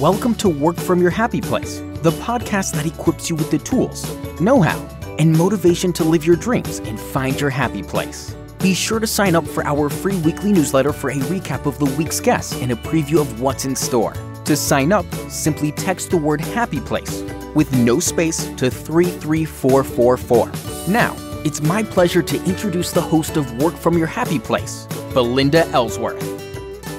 Welcome to Work From Your Happy Place, the podcast that equips you with the tools, know how, and motivation to live your dreams and find your happy place. Be sure to sign up for our free weekly newsletter for a recap of the week's guests and a preview of what's in store. To sign up, simply text the word Happy Place with no space to 33444. Now, it's my pleasure to introduce the host of Work From Your Happy Place, Belinda Ellsworth.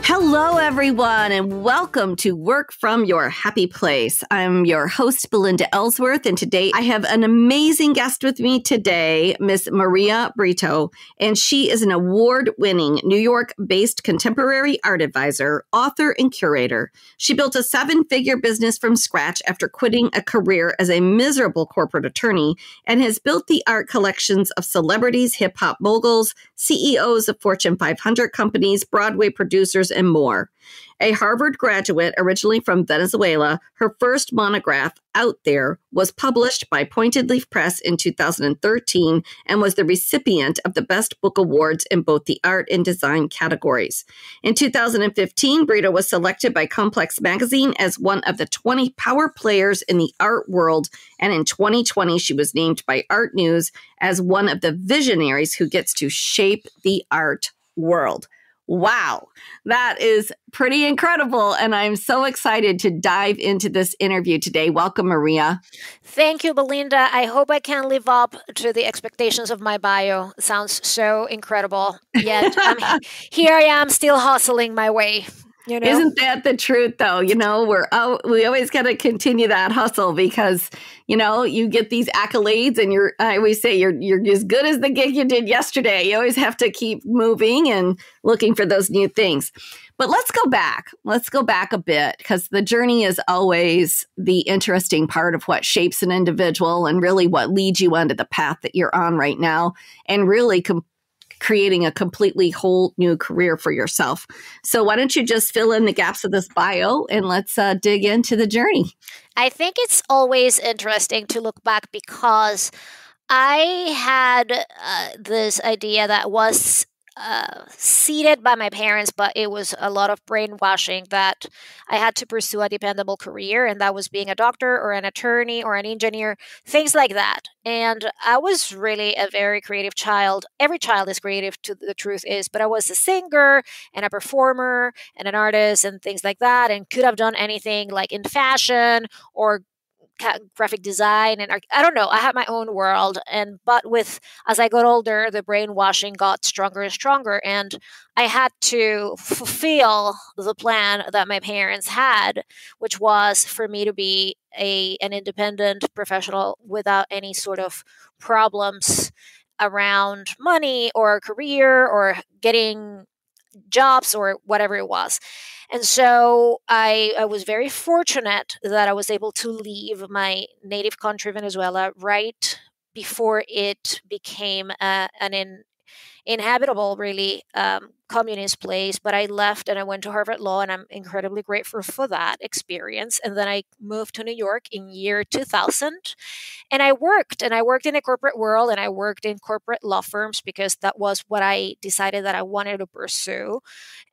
Hello, everyone, and welcome to Work from Your Happy Place. I'm your host, Belinda Ellsworth, and today I have an amazing guest with me today, Miss Maria Brito, and she is an award winning New York based contemporary art advisor, author, and curator. She built a seven figure business from scratch after quitting a career as a miserable corporate attorney and has built the art collections of celebrities, hip hop moguls, CEOs of Fortune 500 companies, Broadway producers, and more. A Harvard graduate originally from Venezuela, her first monograph, Out There, was published by Pointed Leaf Press in 2013 and was the recipient of the Best Book Awards in both the art and design categories. In 2015, Brito was selected by Complex Magazine as one of the 20 power players in the art world, and in 2020, she was named by Art News as one of the visionaries who gets to shape the art world. Wow, that is pretty incredible. And I'm so excited to dive into this interview today. Welcome, Maria. Thank you, Belinda. I hope I can live up to the expectations of my bio. Sounds so incredible. Yet here I am still hustling my way. You know? Isn't that the truth, though? You know, we're oh, we always got to continue that hustle because you know you get these accolades, and you're. I always say you're you're as good as the gig you did yesterday. You always have to keep moving and looking for those new things. But let's go back. Let's go back a bit because the journey is always the interesting part of what shapes an individual and really what leads you onto the path that you're on right now, and really. Com- creating a completely whole new career for yourself. So, why don't you just fill in the gaps of this bio and let's uh, dig into the journey? I think it's always interesting to look back because I had uh, this idea that was uh, seated by my parents, but it was a lot of brainwashing that I had to pursue a dependable career, and that was being a doctor or an attorney or an engineer, things like that. And I was really a very creative child. Every child is creative, to the truth is, but I was a singer and a performer and an artist and things like that, and could have done anything like in fashion or graphic design and I don't know I had my own world and but with as I got older the brainwashing got stronger and stronger and I had to fulfill the plan that my parents had which was for me to be a an independent professional without any sort of problems around money or career or getting jobs or whatever it was. And so I, I was very fortunate that I was able to leave my native country, Venezuela, right before it became uh, an in, inhabitable, really, um, communist place, but I left and I went to Harvard Law, and I'm incredibly grateful for that experience. And then I moved to New York in year 2000, and I worked, and I worked in the corporate world, and I worked in corporate law firms because that was what I decided that I wanted to pursue.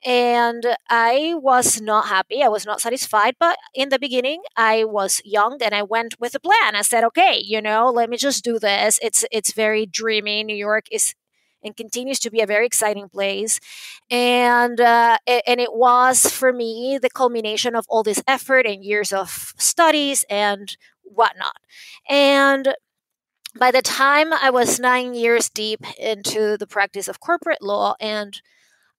And I was not happy, I was not satisfied, but in the beginning, I was young and I went with a plan. I said, okay, you know, let me just do this. It's it's very dreamy. New York is and continues to be a very exciting place. And uh, and it was for me the culmination of all this effort and years of studies and whatnot. And by the time I was nine years deep into the practice of corporate law and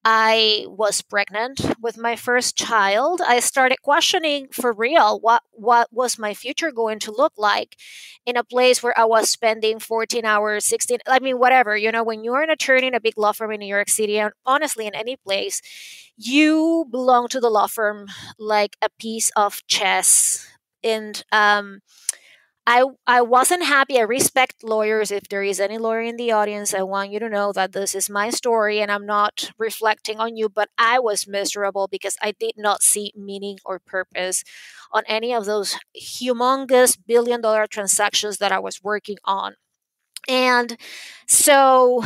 I was pregnant with my first child, I started questioning for real what what was my future going to look like in a place where I was spending 14 hours, 16 I mean whatever, you know, when you're an attorney in a big law firm in New York City and honestly in any place, you belong to the law firm like a piece of chess and um I I wasn't happy. I respect lawyers. If there is any lawyer in the audience, I want you to know that this is my story and I'm not reflecting on you, but I was miserable because I did not see meaning or purpose on any of those humongous billion dollar transactions that I was working on. And so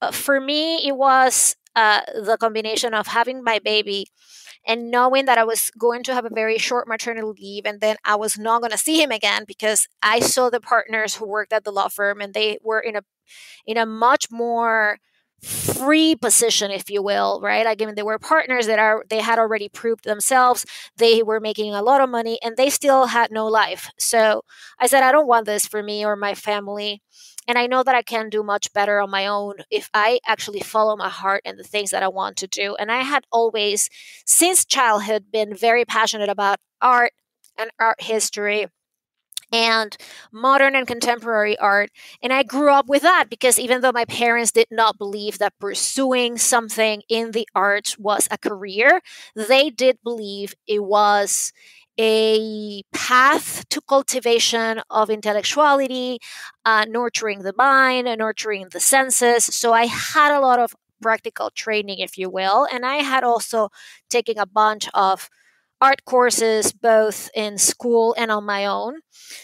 uh, for me it was uh, the combination of having my baby and knowing that I was going to have a very short maternity leave and then I was not going to see him again because I saw the partners who worked at the law firm and they were in a in a much more free position if you will right? Like i mean they were partners that are they had already proved themselves. They were making a lot of money and they still had no life. So i said i don't want this for me or my family and i know that i can do much better on my own if i actually follow my heart and the things that i want to do and i had always since childhood been very passionate about art and art history and modern and contemporary art. And I grew up with that because even though my parents did not believe that pursuing something in the arts was a career, they did believe it was a path to cultivation of intellectuality, uh, nurturing the mind, nurturing the senses. So I had a lot of practical training, if you will. And I had also taken a bunch of art courses both in school and on my own.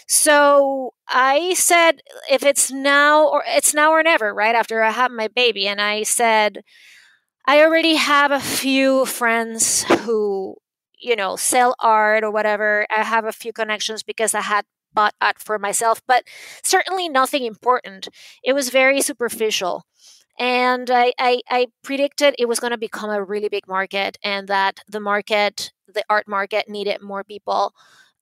So I said, if it's now or it's now or never, right after I have my baby. And I said, I already have a few friends who, you know, sell art or whatever. I have a few connections because I had bought art for myself, but certainly nothing important. It was very superficial and I, I, I, predicted it was going to become a really big market and that the market the art market needed more people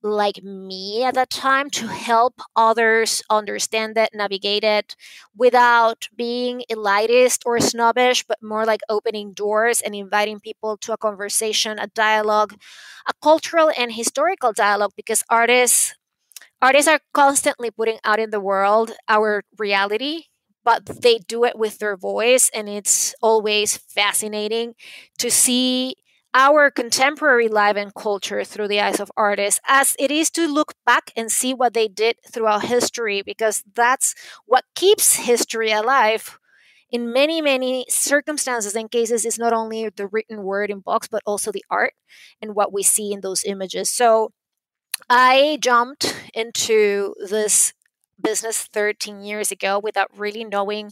like me at that time to help others understand it, navigate it without being elitist or snobbish, but more like opening doors and inviting people to a conversation, a dialogue, a cultural and historical dialogue, because artists artists are constantly putting out in the world our reality but they do it with their voice and it's always fascinating to see our contemporary life and culture through the eyes of artists as it is to look back and see what they did throughout history because that's what keeps history alive in many many circumstances and cases is not only the written word in books but also the art and what we see in those images. So i jumped into this business 13 years ago without really knowing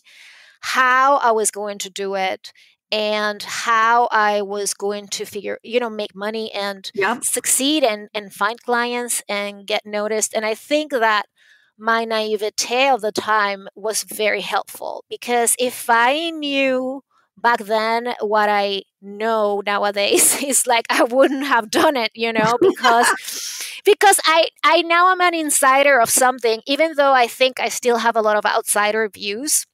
how i was going to do it and how I was going to figure, you know, make money and yep. succeed and, and find clients and get noticed. And I think that my naivete of the time was very helpful because if I knew back then what I know nowadays is like I wouldn't have done it, you know, because because I I now am an insider of something even though I think I still have a lot of outsider views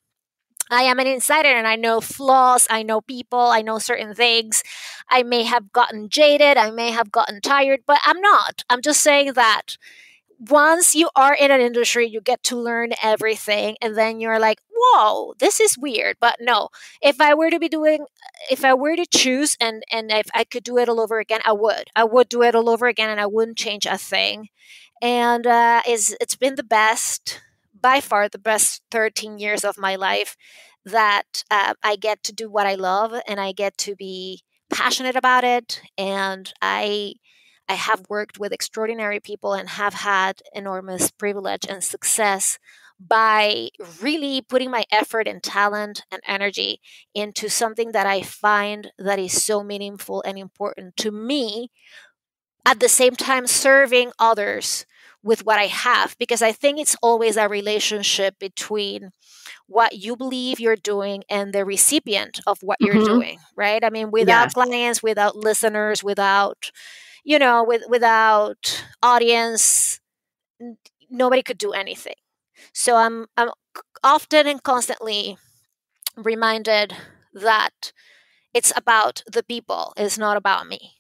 I am an insider and I know flaws, I know people, I know certain things. I may have gotten jaded, I may have gotten tired, but I'm not. I'm just saying that once you are in an industry, you get to learn everything, and then you're like, whoa, this is weird. But no, if I were to be doing, if I were to choose and, and if I could do it all over again, I would. I would do it all over again and I wouldn't change a thing. And uh, it's, it's been the best by far the best 13 years of my life that uh, I get to do what I love and I get to be passionate about it. And I I have worked with extraordinary people and have had enormous privilege and success by really putting my effort and talent and energy into something that I find that is so meaningful and important to me at the same time serving others with what I have because I think it's always a relationship between what you believe you're doing and the recipient of what mm-hmm. you're doing, right? I mean, without yes. clients, without listeners, without you know, with without audience, nobody could do anything. So I'm I'm often and constantly reminded that it's about the people, it's not about me.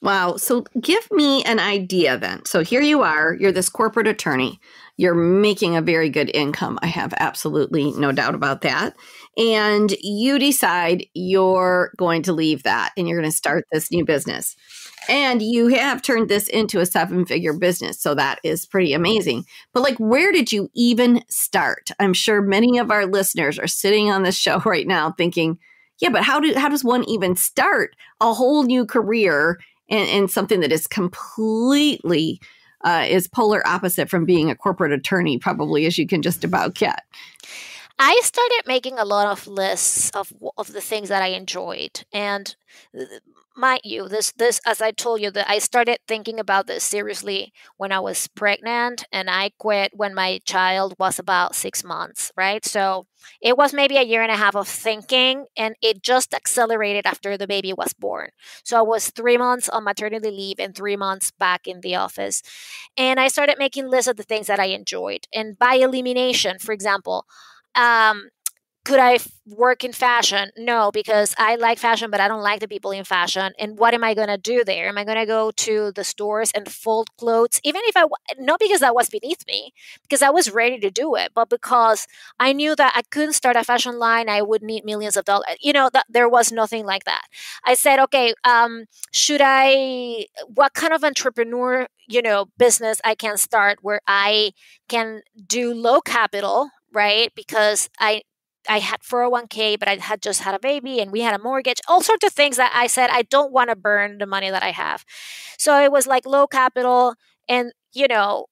Wow. So give me an idea then. So here you are, you're this corporate attorney. You're making a very good income. I have absolutely no doubt about that. And you decide you're going to leave that and you're going to start this new business. And you have turned this into a seven figure business. So that is pretty amazing. But, like, where did you even start? I'm sure many of our listeners are sitting on this show right now thinking, yeah, but how do how does one even start a whole new career and, something that is completely uh, is polar opposite from being a corporate attorney, probably as you can just about get. I started making a lot of lists of of the things that I enjoyed, and mind you, this this as I told you that I started thinking about this seriously when I was pregnant, and I quit when my child was about six months. Right, so it was maybe a year and a half of thinking, and it just accelerated after the baby was born. So I was three months on maternity leave and three months back in the office, and I started making lists of the things that I enjoyed, and by elimination, for example. Um, could I work in fashion? No, because I like fashion, but I don't like the people in fashion. And what am I going to do there? Am I going to go to the stores and fold clothes? Even if I, not because that was beneath me, because I was ready to do it, but because I knew that I couldn't start a fashion line. I would need millions of dollars. You know, that there was nothing like that. I said, okay, um, should I, what kind of entrepreneur, you know, business I can start where I can do low capital, right? Because I I had 401k, but I had just had a baby and we had a mortgage, all sorts of things that I said, I don't want to burn the money that I have. So it was like low capital. And, you know,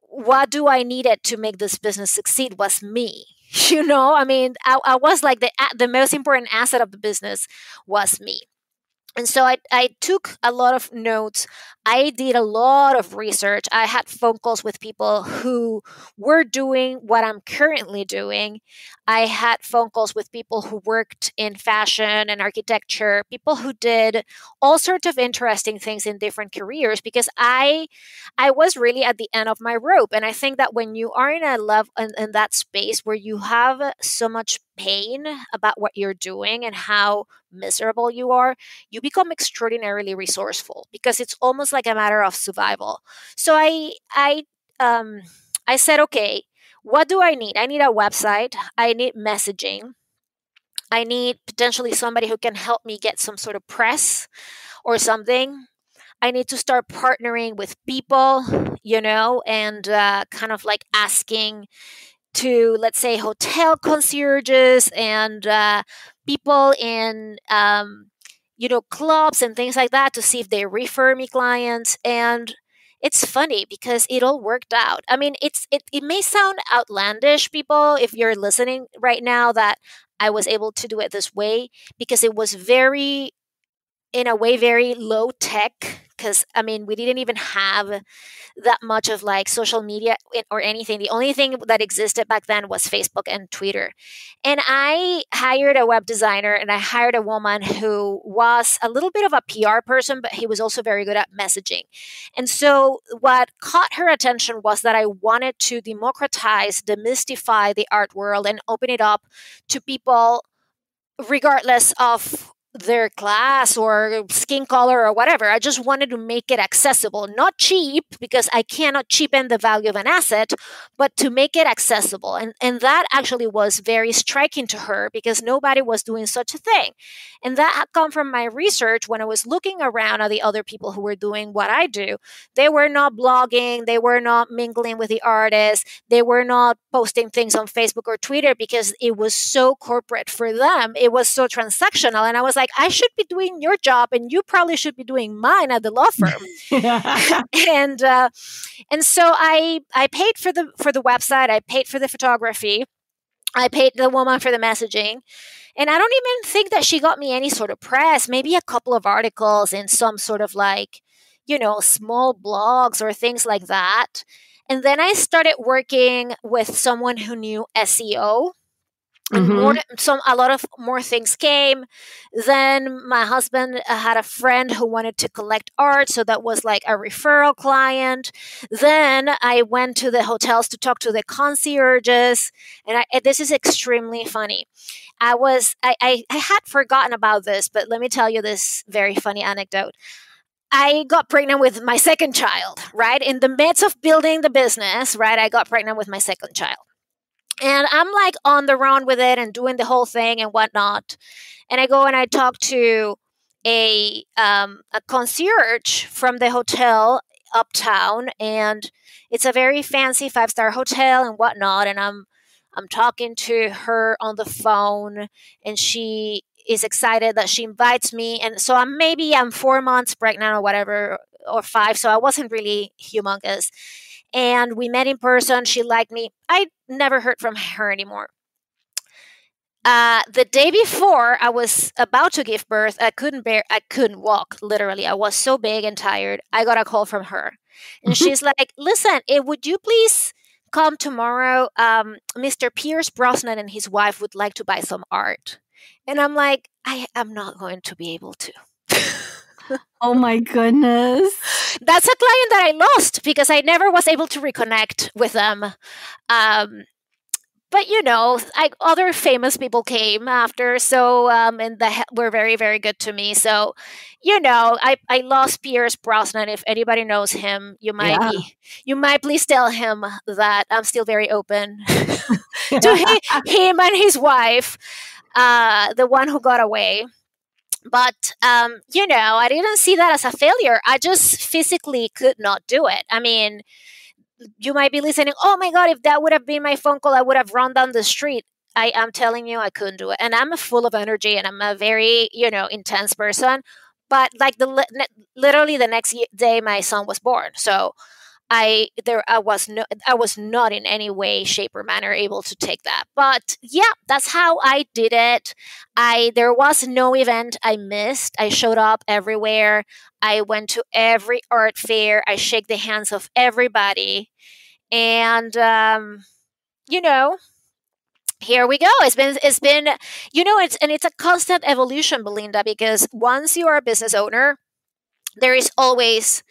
what do I need it to make this business succeed was me. You know, I mean, I, I was like the, the most important asset of the business was me and so I, I took a lot of notes. I did a lot of research. I had phone calls with people who were doing what i'm currently doing. I had phone calls with people who worked in fashion and architecture people who did all sorts of interesting things in different careers because i i was really at the end of my rope. And i think that when you are in a love in, in that space where you have so much pain about what you're doing and how miserable you are, you become extraordinarily resourceful because it's almost like a matter of survival. So I I um I said, okay, what do I need? I need a website. I need messaging. I need potentially somebody who can help me get some sort of press or something. I need to start partnering with people, you know, and uh, kind of like asking to let's say hotel concierges and uh, people in um, you know clubs and things like that to see if they refer me clients. And it's funny because it all worked out. I mean it's it, it may sound outlandish people if you're listening right now that i was able to do it this way because it was very in a way very low tech because I mean, we didn't even have that much of like social media or anything. The only thing that existed back then was Facebook and Twitter. And I hired a web designer and I hired a woman who was a little bit of a PR person, but he was also very good at messaging. And so, what caught her attention was that I wanted to democratize, demystify the art world and open it up to people regardless of their class or skin color or whatever. I just wanted to make it accessible, not cheap because I cannot cheapen the value of an asset, but to make it accessible. And and that actually was very striking to her because nobody was doing such a thing. And that had come from my research when I was looking around at the other people who were doing what I do. They were not blogging, they were not mingling with the artists, they were not posting things on Facebook or Twitter because it was so corporate for them. It was so transactional and I was like like, I should be doing your job and you probably should be doing mine at the law firm. and uh, and so I I paid for the for the website, I paid for the photography, I paid the woman for the messaging. And I don't even think that she got me any sort of press, maybe a couple of articles in some sort of like, you know, small blogs or things like that. And then I started working with someone who knew SEO and mm-hmm. more some a lot of more things came then my husband uh, had a friend who wanted to collect art so that was like a referral client then i went to the hotels to talk to the concierges and I, this is extremely funny i was I, I i had forgotten about this but let me tell you this very funny anecdote I got pregnant with my second child, right? In the midst of building the business, right? I got pregnant with my second child. And I'm like on the run with it and doing the whole thing and whatnot. And I go and I talk to a um, a concierge from the hotel uptown, and it's a very fancy five star hotel and whatnot. And I'm I'm talking to her on the phone, and she is excited that she invites me. And so I'm maybe I'm four months pregnant or whatever, or five. So I wasn't really humongous and we met in person. She liked me. I never heard from her anymore. uh, the day before I was about to give birth, I couldn't bear, I couldn't walk. Literally, I was so big and tired. I got a call from her, and mm-hmm. she's like, "Listen, eh, would you please come tomorrow? Um, Mr. Pierce Brosnan and his wife would like to buy some art." And I'm like, I am not going to be able to. oh my goodness. That's a client that I lost because I never was able to reconnect with them. Um, but you know, I, other famous people came after, so um, and the were very very good to me. So, you know, I, I lost Pierce Brosnan. If anybody knows him, you might yeah. be, you might please tell him that I'm still very open to him, him and his wife, uh, the one who got away. But um, you know, I didn't see that as a failure. I just physically could not do it. I mean you might be listening, oh my God, if that would have been my phone call, I would have run down the street. I am telling you, I couldn't do it. And I'm full of energy and I'm a very, you know, intense person. But like the literally the next day, my son was born. So I there I was no I was not in any way, shape, or manner able to take that. But yeah, that's how I did it. I there was no event I missed. I showed up everywhere. I went to every art fair. I shake the hands of everybody, and um, you know, here we go. It's been it's been you know it's and it's a constant evolution, Belinda, because once you are a business owner, there is always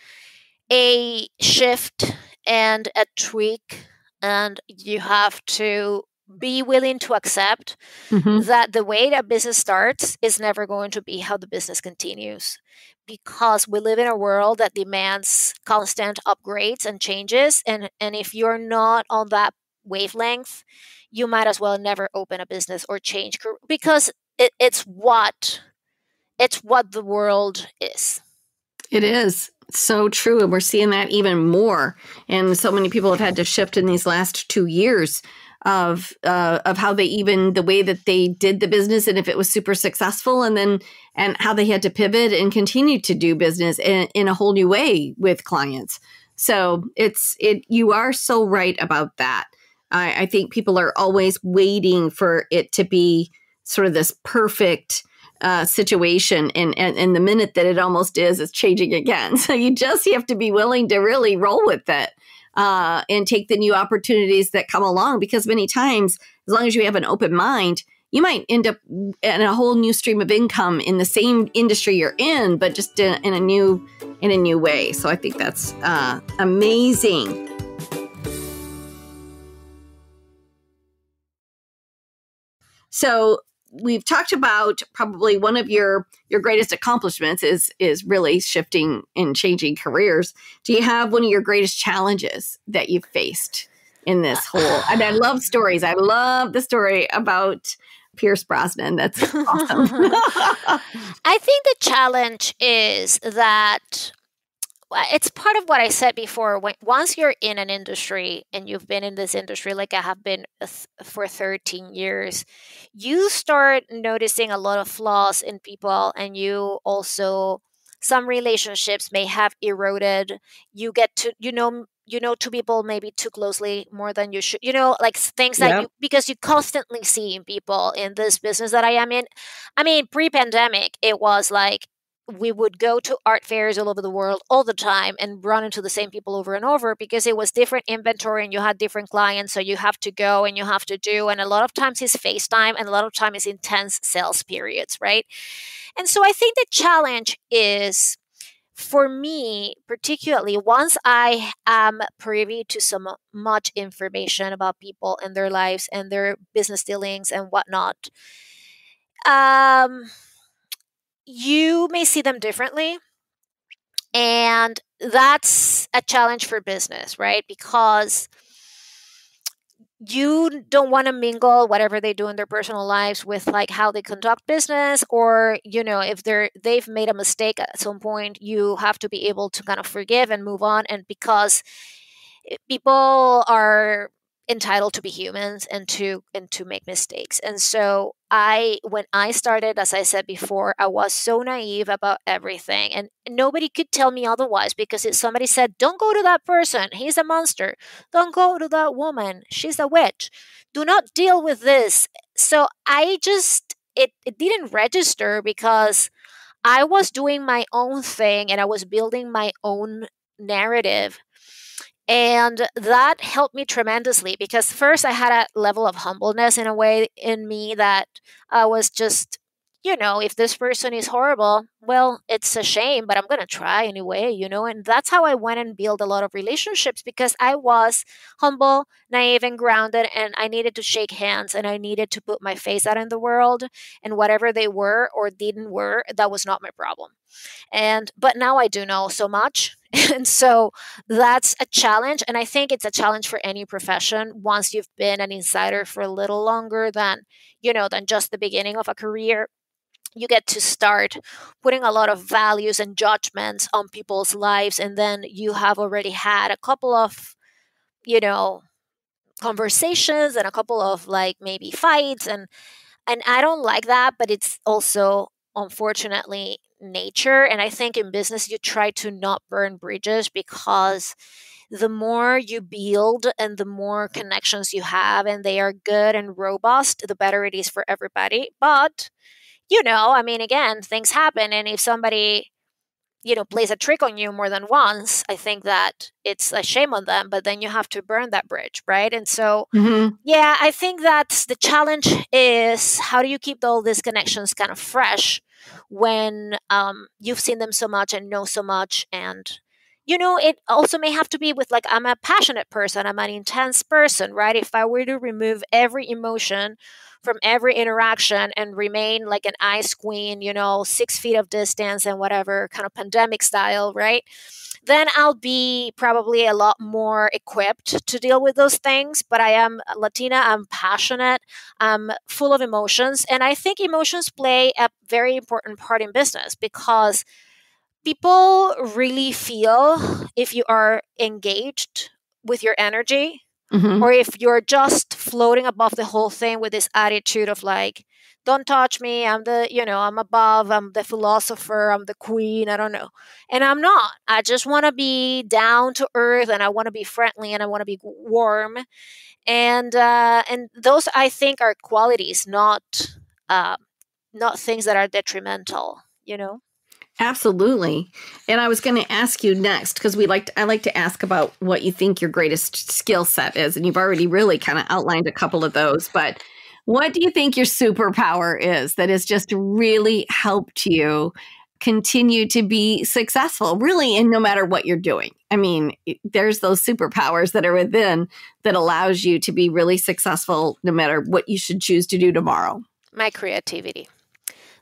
a shift and a tweak and you have to be willing to accept mm-hmm. that the way that business starts is never going to be how the business continues. Because we live in a world that demands constant upgrades and changes and and if you're not on that wavelength you might as well never open a business or change because it, it's what it's what the world is. It is so true. And we're seeing that even more. And so many people have had to shift in these last two years of uh, of how they even the way that they did the business and if it was super successful and then and how they had to pivot and continue to do business in, in a whole new way with clients so it's it you are so right about that I, I think people are always waiting for it to be sort of this perfect uh, situation and, and and the minute that it almost is it's changing again. So you just have to be willing to really roll with it uh, and take the new opportunities that come along because many times as long as you have an open mind you might end up in a whole new stream of income in the same industry you're in but just in, in a new in a new way. So i think that's uh, amazing. So we've talked about probably one of your your greatest accomplishments is is really shifting and changing careers. Do you have one of your greatest challenges that you've faced in this whole? And I love stories. I love the story about Pierce Brosnan. That's awesome. I think the challenge is that it's part of what I said before. When, once you're in an industry and you've been in this industry, like I have been for 13 years, you start noticing a lot of flaws in people, and you also some relationships may have eroded. You get to you know you know two people maybe too closely more than you should you know like things that yeah. you because you constantly see people in this business that i am in i mean pre-pandemic it was like we would go to art fairs all over the world all the time and run into the same people over and over because it was different inventory and you had different clients so you have to go and you have to do and a lot of times it's facetime and a lot of time it's intense sales periods right? And so i think the challenge is for me particularly once i am privy to so much information about people and their lives and their business dealings and whatnot um you may see them differently. And that's a challenge for business, right? Because you don't want to mingle whatever they do in their personal lives with like how they conduct business or you know if they're they've made a mistake at some point you have to be able to kind of forgive and move on and because eh, people are entitled to be humans and to and to make mistakes. And so i when i started as i said before i was so naive about everything. And nobody could tell me otherwise because if somebody said don't go to that person. He's a monster. Don't go to that woman. She's a witch. Do not deal with this. So I just it it didn't register because I was doing my own thing and I was building my own narrative. And that helped me tremendously because first I had a level of humbleness in a way in me that I was just you know, if this person is horrible, well, it's a shame, but I'm going to try anyway, you know. And that's how I went and built a lot of relationships because I was humble, naive, and grounded, and I needed to shake hands and I needed to put my face out in the world. And whatever they were or didn't were, that was not my problem. And, but now I do know so much. And so that's a challenge. And I think it's a challenge for any profession once you've been an insider for a little longer than, you know, than just the beginning of a career you get to start putting a lot of values and judgments on people's lives and then you have already had a couple of you know conversations and a couple of like maybe fights and and I don't like that but it's also unfortunately nature and I think in business you try to not burn bridges because the more you build and the more connections you have and they are good and robust the better it is for everybody but you know, I mean, again, things happen. And if somebody, you know, plays a trick on you more than once, I think that it's a shame on them, but then you have to burn that bridge, right? And so, mm-hmm. yeah, I think that the challenge is how do you keep all these connections kind of fresh when um, you've seen them so much and know so much and you know, it also may have to be with like, I'm a passionate person, I'm an intense person, right? If I were to remove every emotion from every interaction and remain like an ice queen, you know, six feet of distance and whatever kind of pandemic style, right? Then I'll be probably a lot more equipped to deal with those things. But I am Latina, I'm passionate, I'm full of emotions. And I think emotions play a very important part in business because people really feel if you are engaged with your energy Mm-hmm. Or if you're just floating above the whole thing with this attitude of like, don't touch me, I'm the, you know, I'm above, I'm the philosopher, I'm the queen, I don't know. And I'm not. I just want to be down to earth and I want to be friendly and I want to be warm. And uh, and those I think are qualities, not uh, not things that are detrimental, you know. Absolutely. And I was going to ask you next because we like to, I like to ask about what you think your greatest skill set is and you've already really kind of outlined a couple of those, but what do you think your superpower is that has just really helped you continue to be successful really and no matter what you're doing i mean there's those superpowers that are within that allows you to be really successful no matter what you should choose to do tomorrow my creativity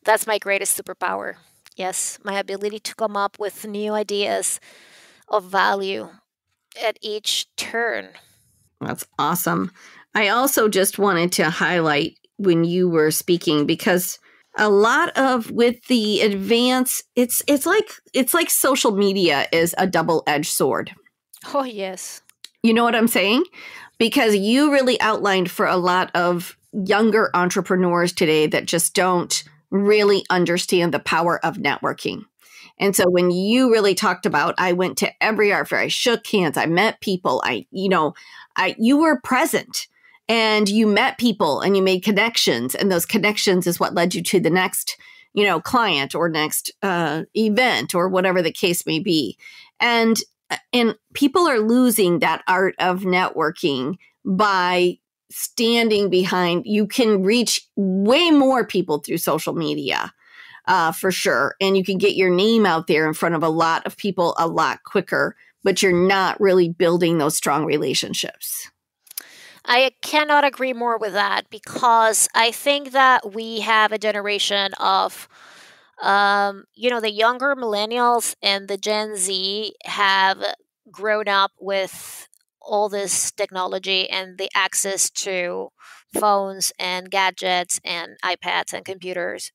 that's my greatest superpower Yes, my ability to come up with new ideas of value at each turn. That's awesome. I also just wanted to highlight when you were speaking because a lot of with the advance it's it's like it's like social media is a double-edged sword. Oh yes. You know what I'm saying? Because you really outlined for a lot of younger entrepreneurs today that just don't really understand the power of networking. And so when you really talked about, I went to every art fair, I shook hands, I met people, I, you know, I, you were present and you met people and you made connections. And those connections is what led you to the next, you know, client or next uh, event or whatever the case may be. And, uh, and people are losing that art of networking by standing behind you can reach way more people through social media uh, for sure and you can get your name out there in front of a lot of people a lot quicker but you're not really building those strong relationships I cannot agree more with that because I think that we have a generation of, um, you know, the younger millennials and the Gen Z have grown up with all this technology and the access to phones and gadgets and iPads and computers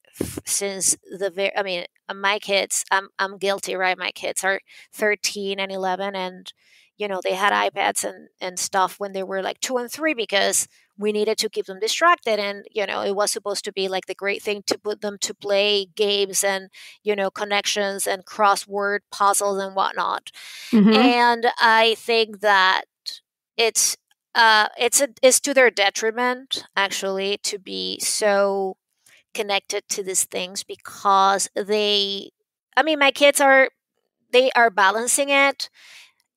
since the very I mean my kids I'm I'm guilty right? My kids are 13 and 11 and you know they had iPads and and stuff when they were like 2 and 3 because we needed to keep them distracted and you know it was supposed to be like the great thing to put them to play games and you know connections and crossword puzzles and whatnot mm-hmm. and i think that it's uh, it's a, it's to their detriment actually to be so connected to these things because they I mean my kids are they are balancing it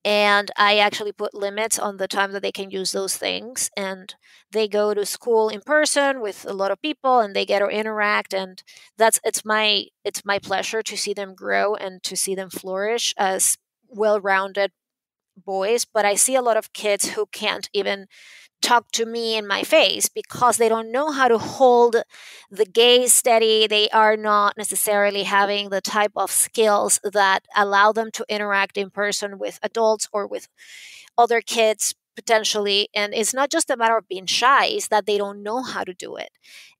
and I actually put limits on the time that they can use those things and they go to school in person with a lot of people and they get to interact and that's it's my it's my pleasure to see them grow and to see them flourish as well-rounded boys but I see a lot of kids who can't even talk to me in my face because they don't know how to hold the gaze steady. They are not necessarily having the type of skills that allow them to interact in person with adults or with other kids potentially. And it's not just a matter of being shy, it's that they don't know how to do it.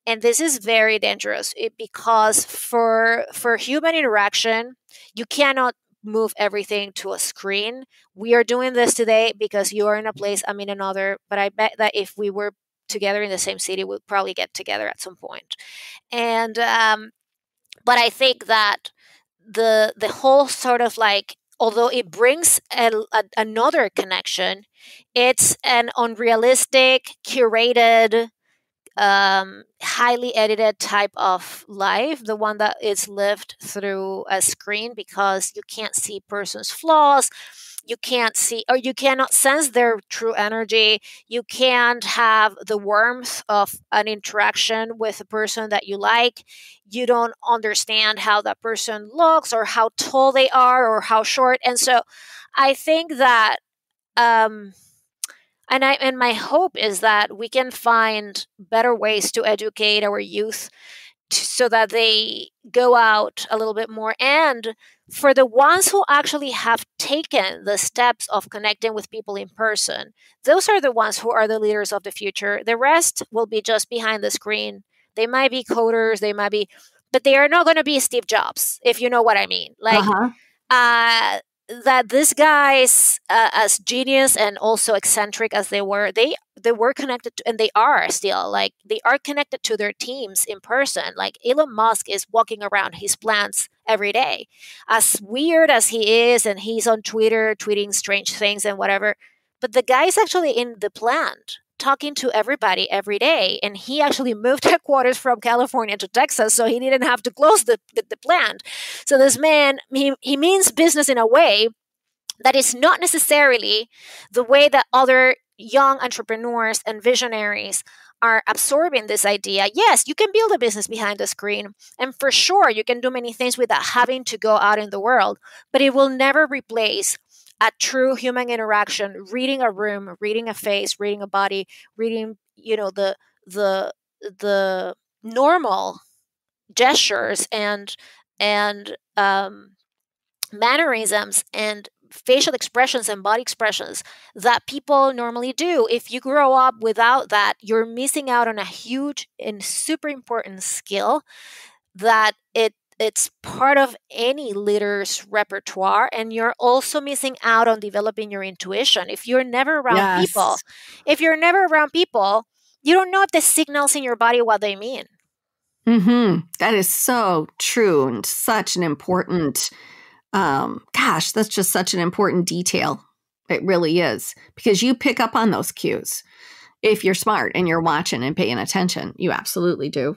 And this is very dangerous because for for human interaction, you cannot move everything to a screen. We are doing this today because you are in a place, I'm in another, but I bet that if we were together in the same city, we'd probably get together at some point. And, um, but I think that the the whole sort of like although it brings a, a, another connection it's an unrealistic curated um, highly edited type of life, the one that is lived through a screen because you can't see person's flaws, you can't see or you cannot sense their true energy, you can't have the warmth of an interaction with a person that you like, you don't understand how that person looks or how tall they are or how short. And so I think that um, and I and my hope is that we can find better ways to educate our youth to, so that they go out a little bit more. And for the ones who actually have taken the steps of connecting with people in person those are the ones who are the leaders of the future. The rest will be just behind the screen. They might be coders they might be but they are not going to be steve jobs if you know what i mean. Like uh-huh. uh, that these guys uh, as genius and also eccentric as they were they they were connected to, and they are still like they are connected to their teams in person. Like elon musk is walking around his plants every day. As weird as he is and he's on twitter tweeting strange things and whatever but the guy is actually in the plant talking to everybody every day. And he actually moved headquarters from California to Texas, so he didn't have to close the, the, the plant. So this man, he, he means business in a way that is not necessarily the way that other young entrepreneurs and visionaries are absorbing this idea. Yes, you can build a business behind the screen, and for sure, you can do many things without having to go out in the world, but it will never replace a true human interaction reading a room reading a face reading a body reading you know the the the normal gestures and and um, mannerisms and facial expressions and body expressions that people normally do. If you grow up without that, you're missing out on a huge and super important skill that it it's part of any leader's repertoire and you're also missing out on developing your intuition. If you're never around yes. people if you're never around people you don't know if the signals in your body what they mean. Mm-hmm. that is so true and such an important um, gosh that's just such an important detail. It really is because you pick up on those cues. If you're smart and you're watching and paying attention you absolutely do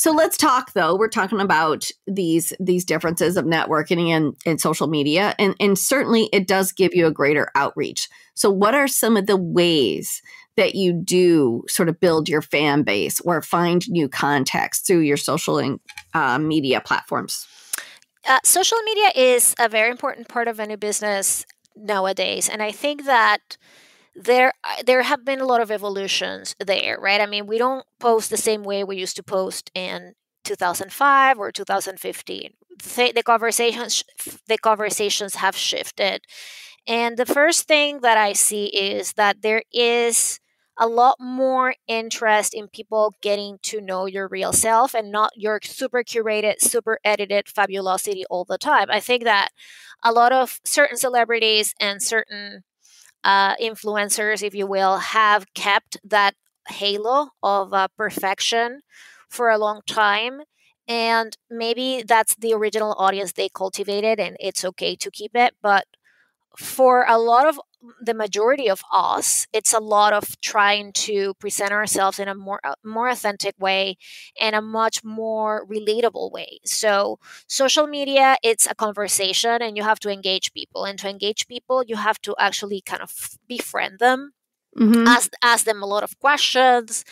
so let's talk though. We're talking about these these differences of networking and, and social media. And, and certainly it does give you a greater outreach. So what are some of the ways that you do sort of build your fan base or find new contacts through your social and uh, media platforms? Uh, social media is a very important part of any business nowadays. And I think that there uh, there have been a lot of evolutions there, right? I mean, we don't post the same way we used to post in 2005 or 2015. The, the conversations the conversations have shifted. And the first thing that I see is that there is a lot more interest in people getting to know your real self and not your super curated, super edited fabulosity all the time. I think that a lot of certain celebrities and certain uh, influencers, if you will, have kept that halo of uh, perfection for a long time. And maybe that's the original audience they cultivated, and it's okay to keep it. But for a lot of the majority of us it's a lot of trying to present ourselves in a more uh, more authentic way and a much more relatable way. So social media it's a conversation and you have to engage people. And to engage people you have to actually kind of befriend them mm-hmm. ask ask them a lot of questions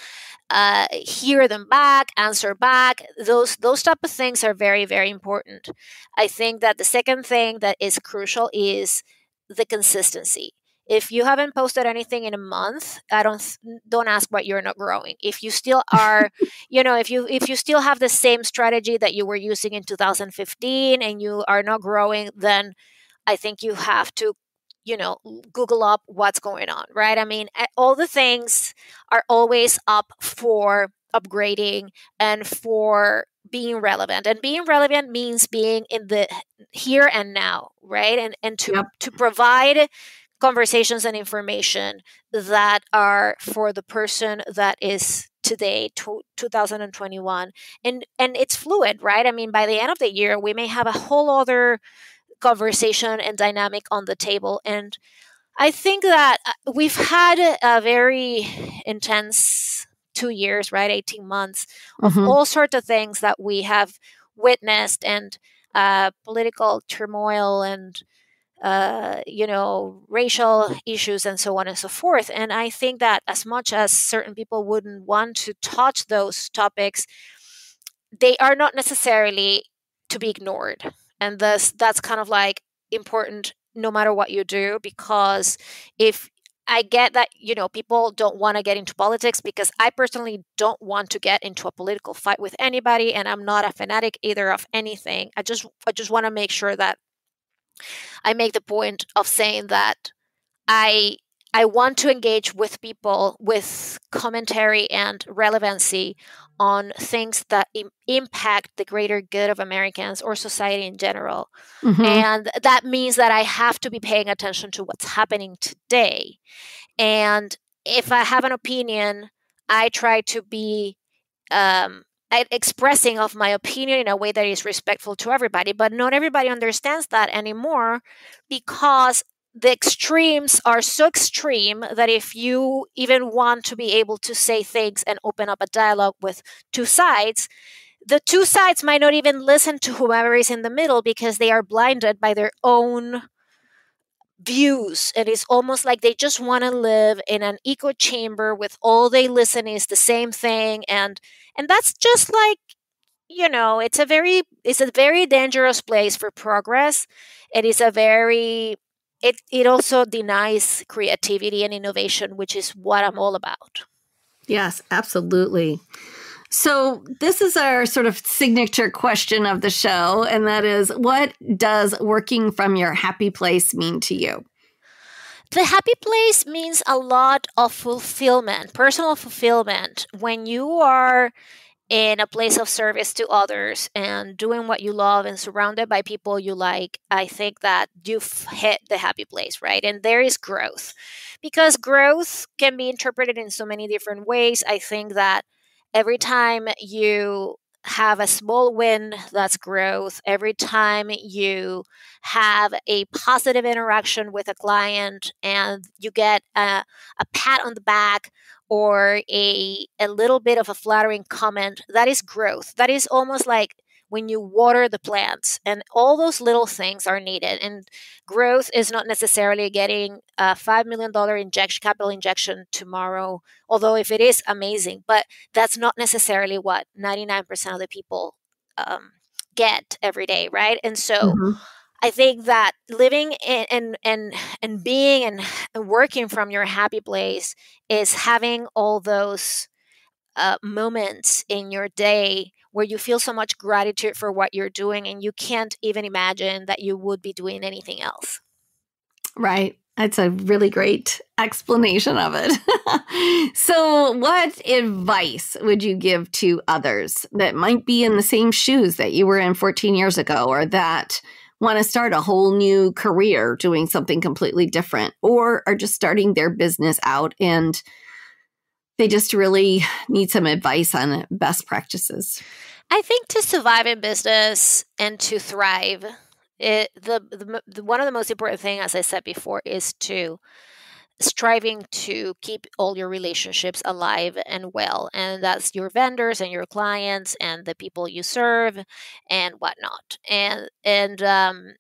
uh, hear them back answer back. Those those type of things are very very important. I think that the second thing that is crucial is the consistency. If you haven't posted anything in a month i don't don't ask why you're not growing. If you still are you know if you if you still have the same strategy that you were using in 2015 and you are not growing then i think you have to you know google up what's going on right? I mean all the things are always up for upgrading and for being relevant and being relevant means being in the here and now right? And and to yep. to provide conversations and information that are for the person that is today to 2021 and and it's fluid right? I mean by the end of the year we may have a whole other conversation and dynamic on the table. And i think that uh, we've had a very intense two years right 18 months of mm-hmm. all sorts of things that we have witnessed and uh, political turmoil and uh, you know, racial issues and so on and so forth. And I think that as much as certain people wouldn't want to touch those topics, they are not necessarily to be ignored. And thus, that's kind of like important no matter what you do, because if I get that you know people don't want to get into politics because I personally don't want to get into a political fight with anybody and I'm not a fanatic either of anything. I just I just want to make sure that I make the point of saying that I I want to engage with people with commentary and relevancy on things that Im- impact the greater good of Americans or society in general. Mm-hmm. And that means that I have to be paying attention to what's happening today. And if I have an opinion, I try to be um, expressing of my opinion in a way that is respectful to everybody but not everybody understands that anymore because the extremes are so extreme that if you even want to be able to say things and open up a dialogue with two sides the two sides might not even listen to whoever is in the middle because they are blinded by their own views. And it's almost like they just want to live in an echo chamber with all they listen is the same thing. And and that's just like you know it's a very it's a very dangerous place for progress. It is a very it it also denies creativity and innovation which is what i'm all about yes absolutely so, this is our sort of signature question of the show, and that is what does working from your happy place mean to you? The happy place means a lot of fulfillment, personal fulfillment. When you are in a place of service to others and doing what you love and surrounded by people you like, I think that you've hit the happy place, right? And there is growth because growth can be interpreted in so many different ways. I think that every time you have a small win that's growth every time you have a positive interaction with a client and you get a, a pat on the back or a, a little bit of a flattering comment that is growth that is almost like when you water the plants and all those little things are needed and growth is not necessarily getting a $5 million injection capital injection tomorrow although if it is amazing but that's not necessarily what 99% of the people um, get every day right and so mm-hmm. I think that living in, and and and being and, and working from your happy place is having all those uh, moments in your day where you feel so much gratitude for what you're doing and you can't even imagine that you would be doing anything else. Right. That's a really great explanation of it. so, what advice would you give to others that might be in the same shoes that you were in 14 years ago or that want to start a whole new career doing something completely different or are just starting their business out and they just really need some advice on best practices. I think to survive in business and to thrive, it the, the, the one of the most important thing as i said before is to striving to keep all your relationships alive and well and that's your vendors and your clients and the people you serve and whatnot. And and um,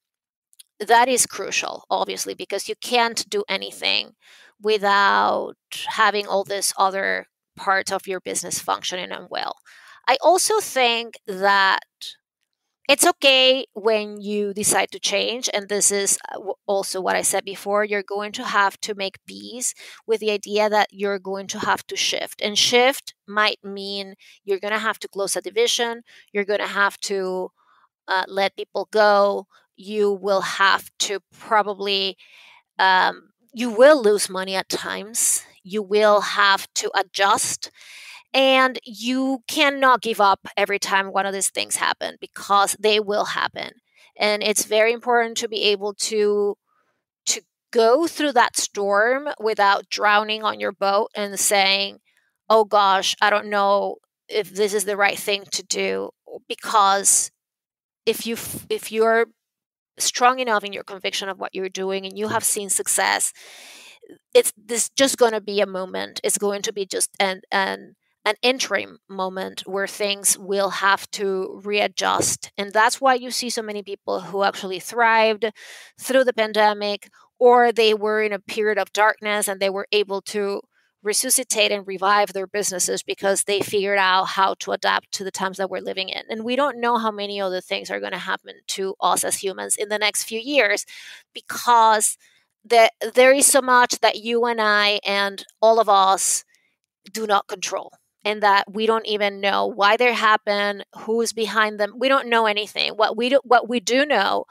that is crucial obviously because you can't do anything without having all this other parts of your business functioning and well. I also think that it's okay when you decide to change and this is uh, also what i said before you're going to have to make peace with the idea that you're going to have to shift and shift might mean you're going to have to close a division you're going to have to uh, let people go you will have to probably um, you will lose money at times you will have to adjust and you cannot give up every time one of these things happen because they will happen. And it's very important to be able to to go through that storm without drowning on your boat and saying, "Oh gosh, I don't know if this is the right thing to do." Because if you if you're strong enough in your conviction of what you're doing and you have seen success, it's this just going to be a moment. It's going to be just an an an interim moment where things will have to readjust. And that's why you see so many people who actually thrived through the pandemic, or they were in a period of darkness and they were able to resuscitate and revive their businesses because they figured out how to adapt to the times that we're living in. And we don't know how many other things are going to happen to us as humans in the next few years because the, there is so much that you and I and all of us do not control and that we don't even know why they happen, who's behind them. We don't know anything. What we do, what we do know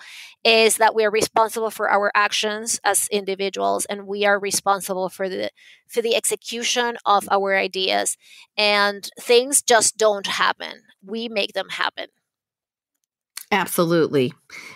is that we are responsible for our actions as individuals, and we are responsible for the for the execution of our ideas. And things just don't happen. We make them happen. Absolutely.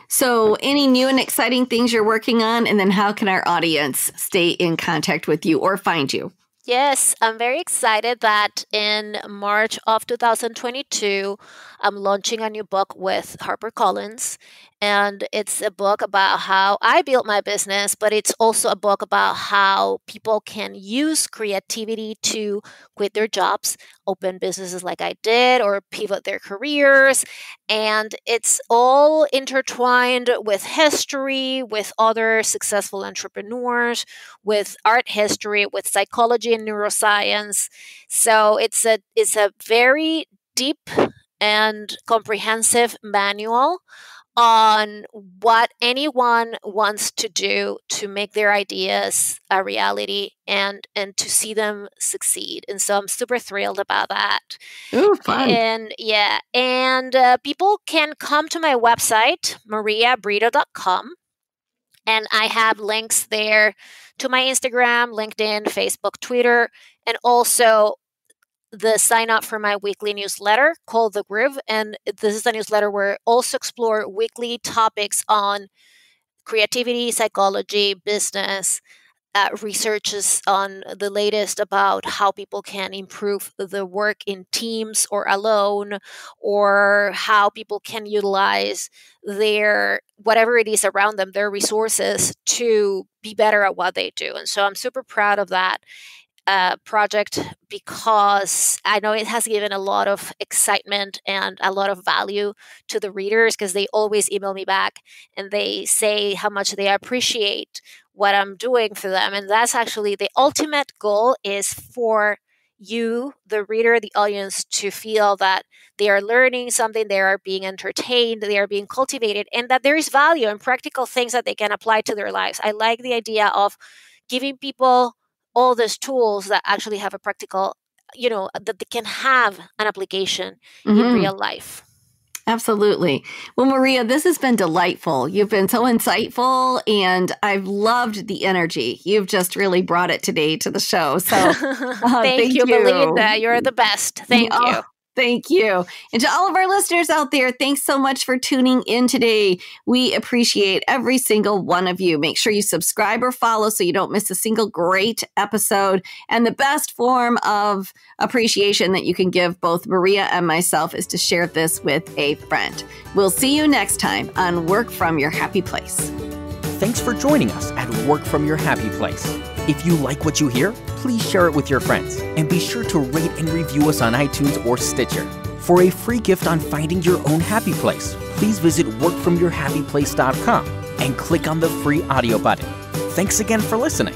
So, any new and exciting things you're working on, and then how can our audience stay in contact with you or find you? Yes, I'm very excited that in March of 2022, I'm launching a new book with HarperCollins. And it's a book about how I built my business, but it's also a book about how people can use creativity to quit their jobs, open businesses like I did, or pivot their careers. And it's all intertwined with history, with other successful entrepreneurs, with art history, with psychology and neuroscience. So it's a it's a very deep and comprehensive manual on what anyone wants to do to make their ideas a reality and and to see them succeed and so i'm super thrilled about that Ooh, fun. and yeah and uh, people can come to my website mariabrito.com and i have links there to my instagram linkedin facebook twitter and also the sign up for my weekly newsletter called The Groove. And this is a newsletter where I also explore weekly topics on creativity, psychology, business, uh, researches on the latest about how people can improve the work in teams or alone, or how people can utilize their whatever it is around them, their resources to be better at what they do. And so I'm super proud of that uh, project because I know it has given a lot of excitement and a lot of value to the readers because they always email me back and they say how much they appreciate what I'm doing for them. And that's actually the ultimate goal is for you, the reader, the audience, to feel that they are learning something, they are being entertained, they are being cultivated, and that there is value and practical things that they can apply to their lives. I like the idea of giving people all these tools that actually have a practical you know that they can have an application mm-hmm. in real life Absolutely. Well, Maria, this has been delightful. You've been so insightful, and I've loved the energy. You've just really brought it today to the show. So, uh, thank, thank, you, you, Belinda. You're the best. Thank you. Thank you. And to all of our listeners out there, thanks so much for tuning in today. We appreciate every single one of you. Make sure you subscribe or follow so you don't miss a single great episode. And the best form of appreciation that you can give both Maria and myself is to share this with a friend. We'll see you next time on Work from Your Happy Place. Thanks for joining us at Work from Your Happy Place. If you like what you hear, please share it with your friends and be sure to rate and review us on iTunes or Stitcher. For a free gift on finding your own happy place, please visit workfromyourhappyplace.com and click on the free audio button. Thanks again for listening.